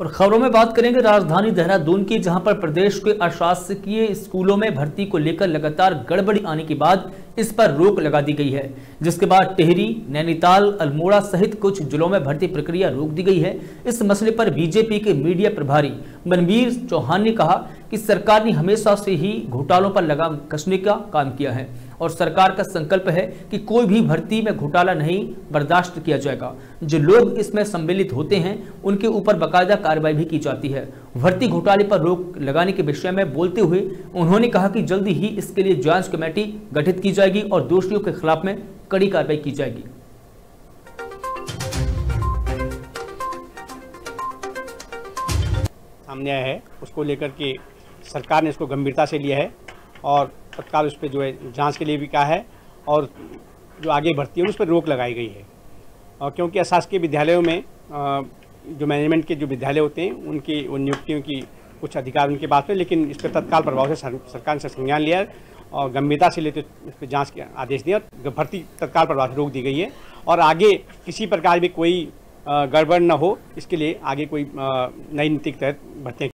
और खबरों में बात करेंगे राजधानी देहरादून की, जहाँ पर प्रदेश के अशासकीय स्कूलों में भर्ती को लेकर लगातार गड़बड़ी आने के बाद इस पर रोक लगा दी गई है, जिसके बाद टेहरी, नैनीताल, अल्मोड़ा सहित कुछ जिलों में भर्ती प्रक्रिया रोक दी गई है। इस मसले पर बीजेपी के मीडिया प्रभारी मनवीर चौहान ने कहा कि सरकार ने हमेशा से ही घोटालों पर लगाम कसने का काम किया है और सरकार का संकल्प है कि कोई भी भर्ती में घोटाला नहीं बर्दाश्त किया जाएगा। जो लोग इसमें सम्मिलित होते हैं, उनके ऊपर बाकायदा कार्रवाई भी की जाती है भर्ती घोटाले पर रोक लगाने के विषय में बोलते हुए उन्होंने कहा कि जल्दी ही इसके लिए जाँच कमेटी गठित की जाएगी और दोषियों के खिलाफ में कड़ी कार्रवाई की जाएगी। सामने आया है, उसको लेकर के सरकार ने इसको गंभीरता से लिया है और तत्काल उस पर जो है जाँच के लिए भी कहा है और जो आगे भर्ती है उस पर रोक लगाई गई है। और क्योंकि अशासकीय विद्यालयों में जो मैनेजमेंट के जो विद्यालय होते हैं, उनकी, उन नियुक्तियों की कुछ अधिकार उनके पास में लेकिन इस पर तत्काल प्रभाव से सरकार ने संज्ञान लिया और गंभीरता से लेते इस पर जाँच के आदेश दिया भर्ती तत्काल प्रभाव से रोक दी गई है। और आगे किसी प्रकार भी कोई गड़बड़ न हो, इसके लिए आगे कोई नई नीति के तहत भर्तियाँ